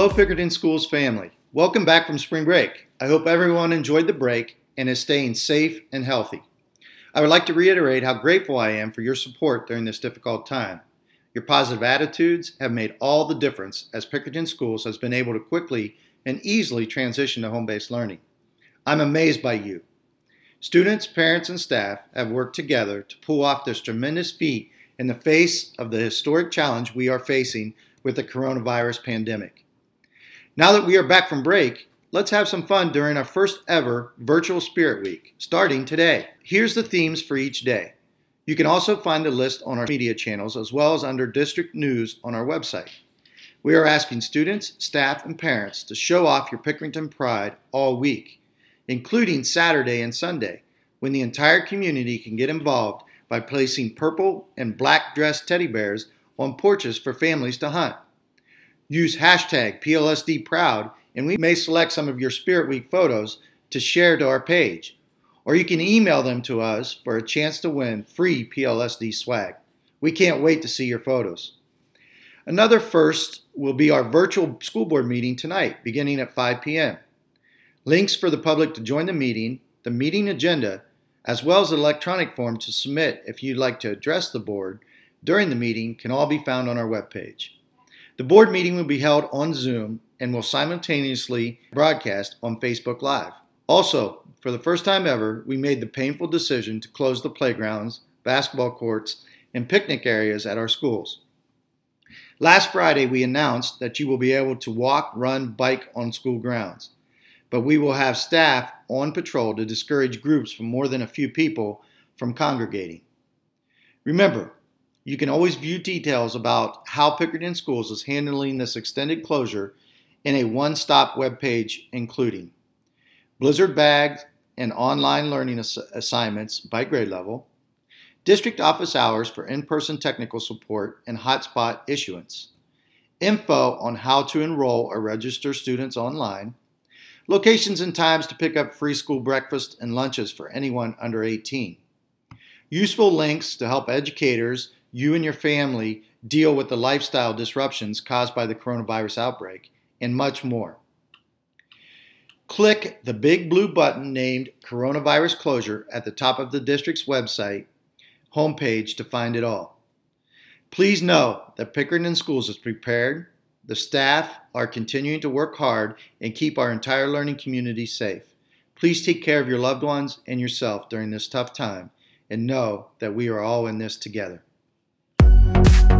Hello, Pickerington Schools family. Welcome back from spring break. I hope everyone enjoyed the break and is staying safe and healthy. I would like to reiterate how grateful I am for your support during this difficult time. Your positive attitudes have made all the difference as Pickerington Schools has been able to quickly and easily transition to home based learning. I'm amazed by you. Students, parents, and staff have worked together to pull off this tremendous feat in the face of the historic challenge we are facing with the coronavirus pandemic. Now that we are back from break, let's have some fun during our first ever virtual Spirit Week, starting today. Here's the themes for each day. You can also find the list on our media channels as well as under district news on our website. We are asking students, staff, and parents to show off your Pickerington pride all week, including Saturday and Sunday, when the entire community can get involved by placing purple and black dressed teddy bears on porches for families to hunt. Use hashtag PLSDProud and we may select some of your Spirit Week photos to share to our page. Or you can email them to us for a chance to win free PLSD swag. We can't wait to see your photos. Another first will be our virtual school board meeting tonight, beginning at 5 p.m. Links for the public to join the meeting, the meeting agenda, as well as an electronic form to submit if you'd like to address the board during the meeting can all be found on our webpage. The board meeting will be held on Zoom and will simultaneously broadcast on Facebook Live. Also, for the first time ever, we made the painful decision to close the playgrounds, basketball courts, and picnic areas at our schools. Last Friday, we announced that you will be able to walk, run, bike on school grounds, but we will have staff on patrol to discourage groups from more than a few people from congregating. Remember, you can always view details about how Pickerington Schools is handling this extended closure in a one stop web page, including Blizzard bags and online learning ass- assignments by grade level, district office hours for in person technical support and hotspot issuance, info on how to enroll or register students online, locations and times to pick up free school breakfast and lunches for anyone under 18, useful links to help educators you and your family deal with the lifestyle disruptions caused by the coronavirus outbreak, and much more. Click the big blue button named Coronavirus Closure at the top of the district's website homepage to find it all. Please know that Pickerington Schools is prepared. The staff are continuing to work hard and keep our entire learning community safe. Please take care of your loved ones and yourself during this tough time and know that we are all in this together you